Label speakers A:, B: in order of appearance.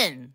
A: Seven!